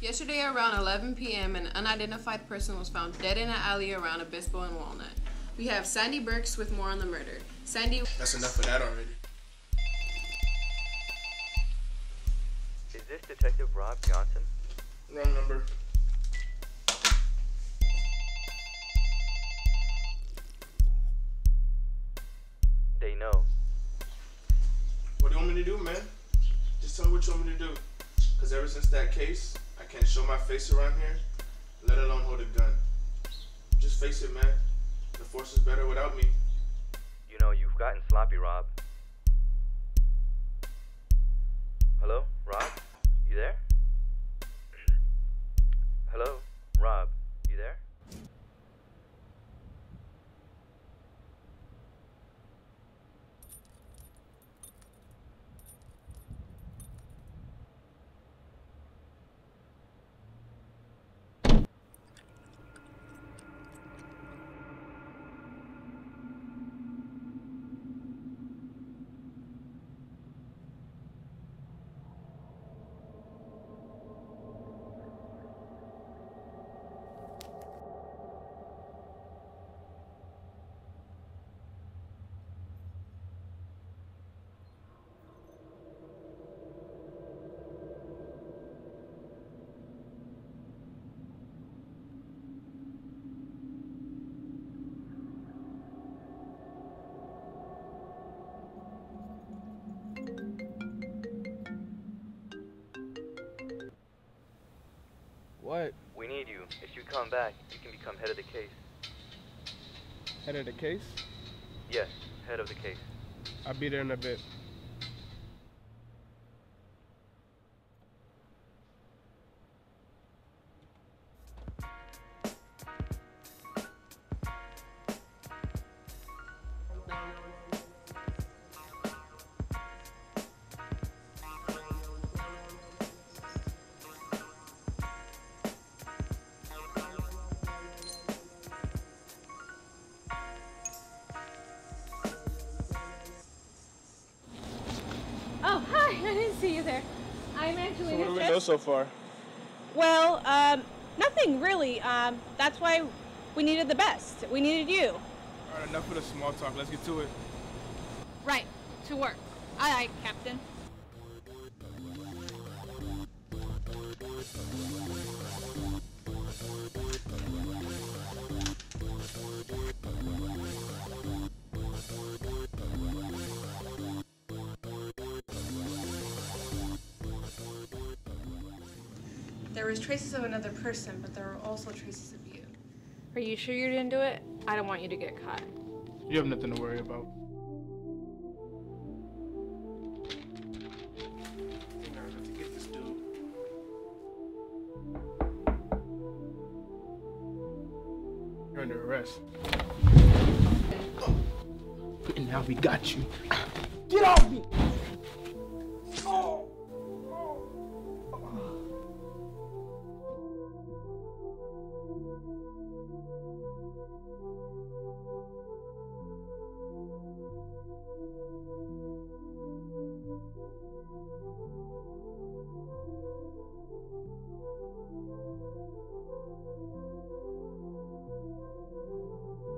Yesterday around 11 p.m., an unidentified person was found dead in an alley around Obispo and Walnut. We have Sandy Burks with more on the murder. Sandy. That's enough of that already. Is this Detective Rob Johnson? Wrong number. They know. What do you want me to do, man? Just tell me what you want me to do. Because ever since that case, I can't show my face around here, let alone hold a gun. Just face it, man. The force is better without me. You know, you've gotten sloppy, Rob. Hello, Rob? You there? Come back, you can become head of the case. Head of the case? Yes, head of the case. I'll be there in a bit. I'm So Angelina what do we know so far? Well, um, nothing really. Um, that's why we needed the best. We needed you. All right, enough of the small talk. Let's get to it. Right. To work. Aye, aye, Captain. There was traces of another person, but there were also traces of you. Are you sure you didn't do it? I don't want you to get caught. You have nothing to worry about. You're under arrest. And now we got you. Get off me!